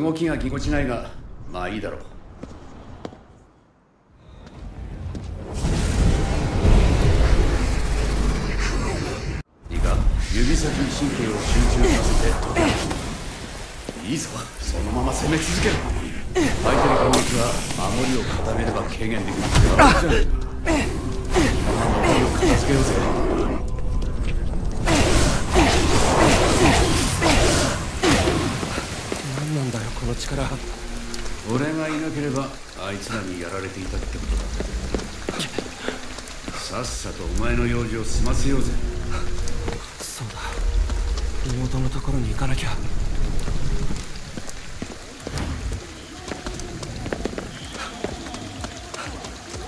動きがぎこちないがまあいいだろう。いいか？指先に神経を集中させて解けいいぞ。そのまま攻め続ける相手の攻撃は守りを固めれば軽減できる。じゃないか力。俺がいなければあいつらにやられていたってことだ。さっさとお前の用事を済ませようぜ。そうだ。妹のところに行かなきゃ。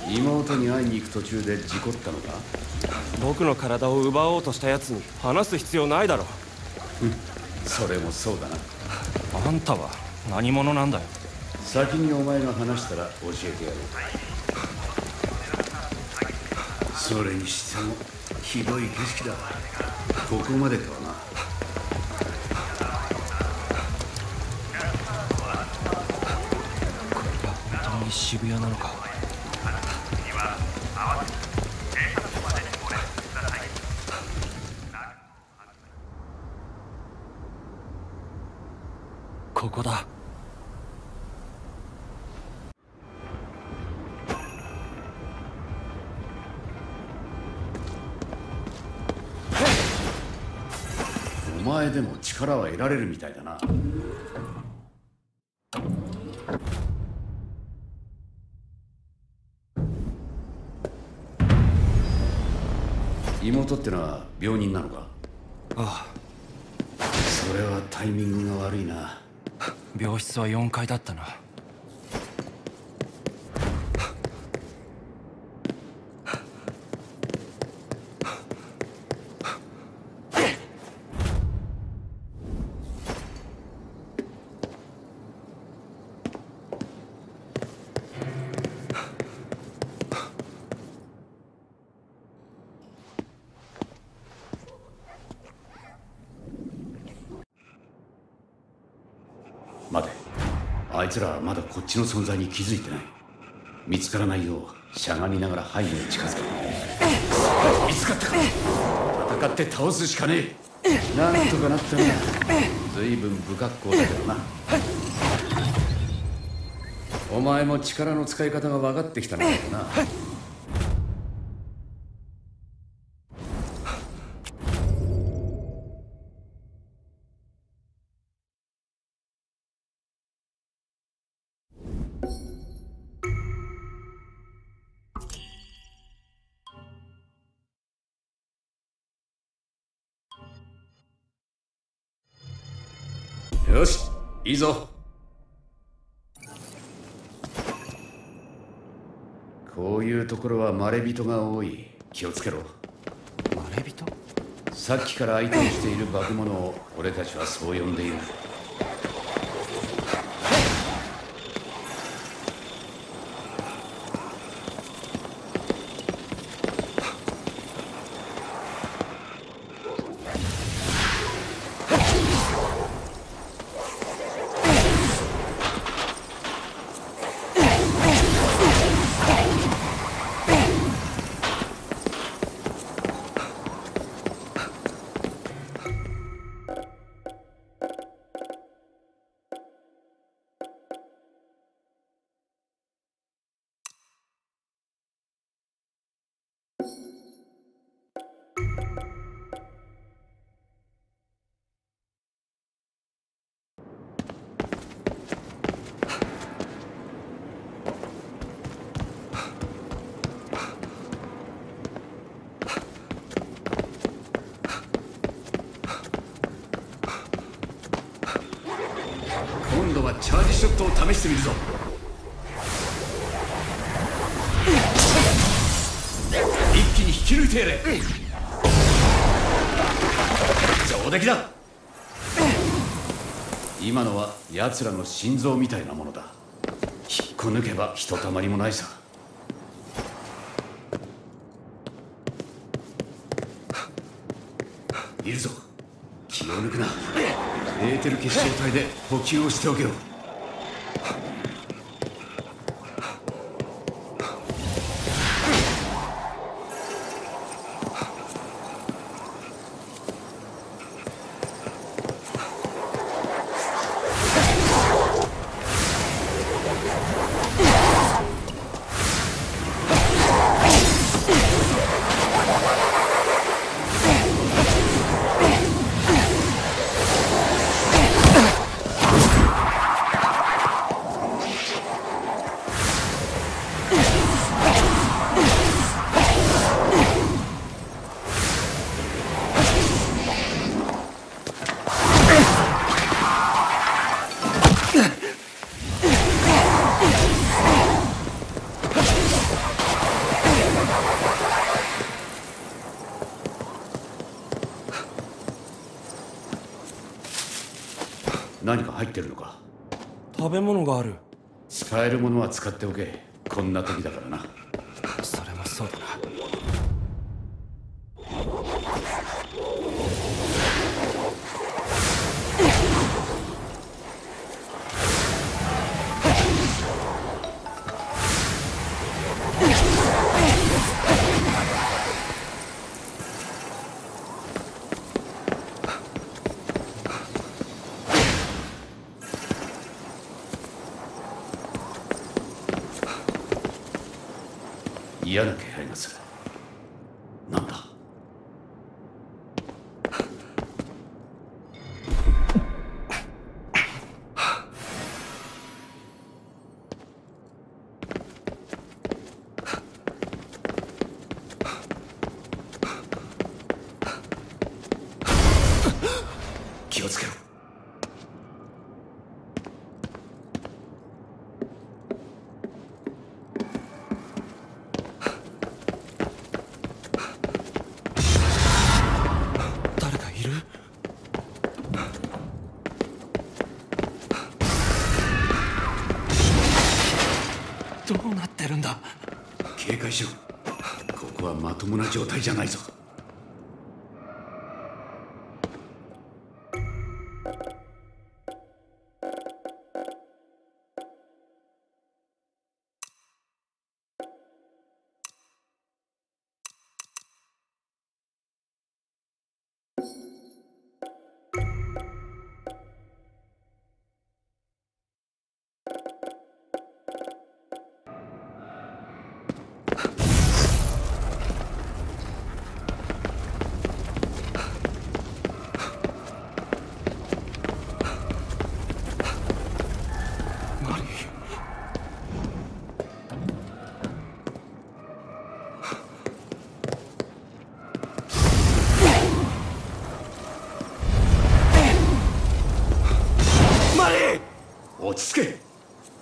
妹に会いに行く途中で事故ったのか？僕の体を奪おうとしたやつに話す必要ないだろそれもそうだな。あんたは何者なんだよ。先にお前が話したら教えてやろう。それにしてもひどい景色だ。ここまでかな。これが本当に渋谷なのか。ここだ前でも力は得られるみたいだな。妹ってのは病人なのか？あそれはタイミングが悪いな。あ病室は4階だったな待て奴らはまだこっちの存在に気づいてない。見つからないようしゃがみながら背後に近づく見つかったか。戦って倒すしかねえ。なんとかなったな。随分不格好だけどな。お前も力の使い方が分かってきたのかな。よしいいぞ。こういうところはまれびとが多い。気をつけろ。まれびと？さっきから相手にしている化け物を俺たちはそう呼んでいる度はチャージショットを試してみるぞ。一気に引き抜いてやれ。上出来だ。今のは奴らの心臓みたいなものだ。引っこ抜けばひとたまりもないさ。いるぞ。てる結晶体で補給をしておけよ。べ物がある。使えるものは使っておけ。こんな時だからな。それもそうだな嫌な気配がするなんだ気をつけろ誰かいるどうなってるんだ？警戒しろ。ここはまともな状態じゃないぞ。マリ落ち着け。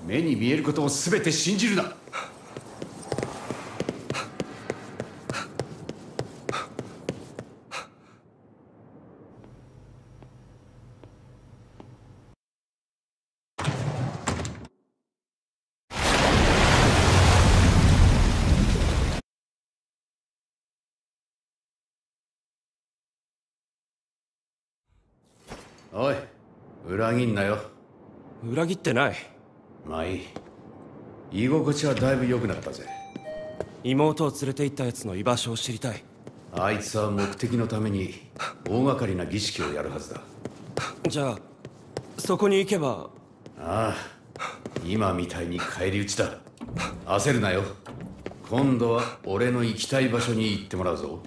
目に見えることを全て信じるな。おい裏切んなよ。裏切ってない。まあいい。居心地はだいぶ良くなったぜ。妹を連れて行ったやつの居場所を知りたい。あいつは目的のために大掛かりな儀式をやるはずだ。じゃあそこに行けば。ああ今みたいに返り討ちだ。焦るなよ。今度は俺の行きたい場所に行ってもらうぞ